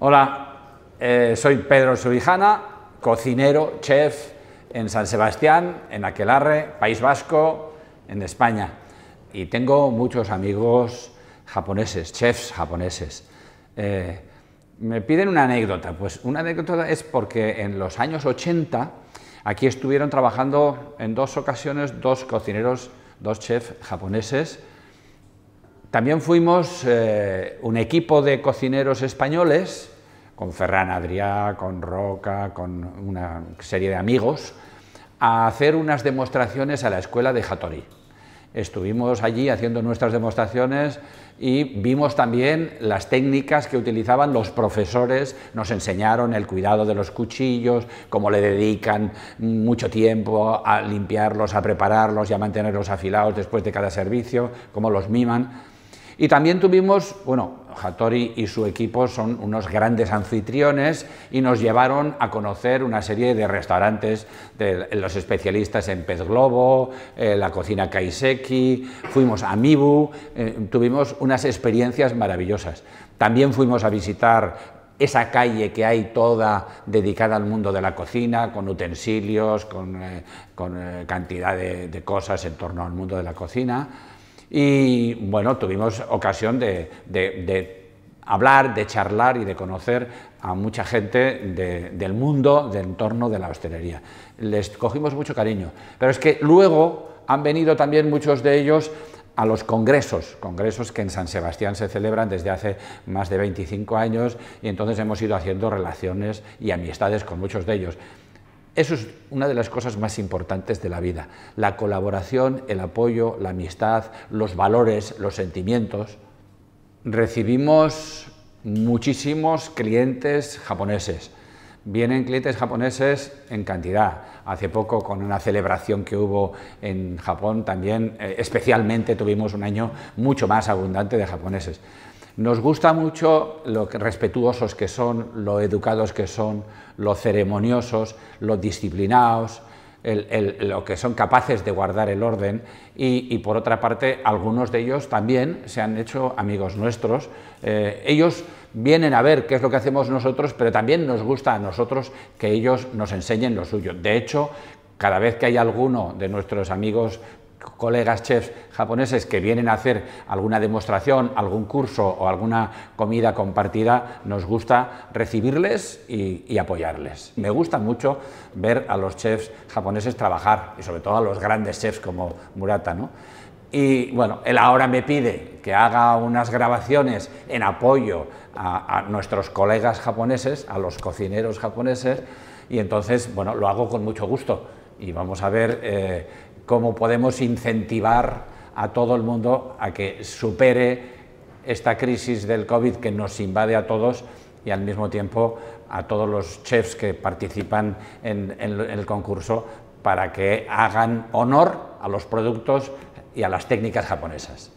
Hola, eh, soy Pedro Subijana, cocinero, chef en San Sebastián, en Aquelarre, País Vasco, en España. Y tengo muchos amigos japoneses, chefs japoneses. Eh, me piden una anécdota. Pues una anécdota es porque en los años 80 aquí estuvieron trabajando en dos ocasiones dos cocineros, dos chefs japoneses. También fuimos eh, un equipo de cocineros españoles, con Ferran Adrià, con Roca, con una serie de amigos, a hacer unas demostraciones a la escuela de Hattori. Estuvimos allí haciendo nuestras demostraciones y vimos también las técnicas que utilizaban los profesores, nos enseñaron el cuidado de los cuchillos, cómo le dedican mucho tiempo a limpiarlos, a prepararlos y a mantenerlos afilados después de cada servicio, cómo los miman. Y también tuvimos, bueno, Hattori y su equipo son unos grandes anfitriones y nos llevaron a conocer una serie de restaurantes de los especialistas en pez globo, eh, la cocina kaiseki, fuimos a Mibu, eh, tuvimos unas experiencias maravillosas. También fuimos a visitar esa calle que hay toda dedicada al mundo de la cocina, con utensilios, con, eh, cantidad de cosas en torno al mundo de la cocina. Y bueno, tuvimos ocasión de, hablar, de charlar y de conocer a mucha gente del mundo, del entorno de la hostelería. Les cogimos mucho cariño, pero es que luego han venido también muchos de ellos a los congresos, congresos que en San Sebastián se celebran desde hace más de 25 años y entonces hemos ido haciendo relaciones y amistades con muchos de ellos. Eso es una de las cosas más importantes de la vida, la colaboración, el apoyo, la amistad, los valores, los sentimientos. Recibimos muchísimos clientes japoneses. Vienen clientes japoneses en cantidad. Hace poco, con una celebración que hubo en Japón, también eh, especialmente tuvimos un año mucho más abundante de japoneses. Nos gusta mucho lo respetuosos que son, lo educados que son, lo ceremoniosos, lo disciplinados, lo que son capaces de guardar el orden y, por otra parte algunos de ellos también se han hecho amigos nuestros. Eh, ellos vienen a ver qué es lo que hacemos nosotros, pero también nos gusta a nosotros que ellos nos enseñen lo suyo. De hecho, cada vez que hay alguno de nuestros amigos colegas chefs japoneses que vienen a hacer alguna demostración, algún curso o alguna comida compartida, nos gusta recibirles y, apoyarles. Me gusta mucho ver a los chefs japoneses trabajar y sobre todo a los grandes chefs como Murata. ¿no? Y bueno, él ahora me pide que haga unas grabaciones en apoyo a, nuestros colegas japoneses, a los cocineros japoneses, y entonces, bueno, lo hago con mucho gusto. Y vamos a ver eh, cómo podemos incentivar a todo el mundo a que supere esta crisis del COVID que nos invade a todos y al mismo tiempo a todos los chefs que participan en, el concurso para que hagan honor a los productos y a las técnicas japonesas.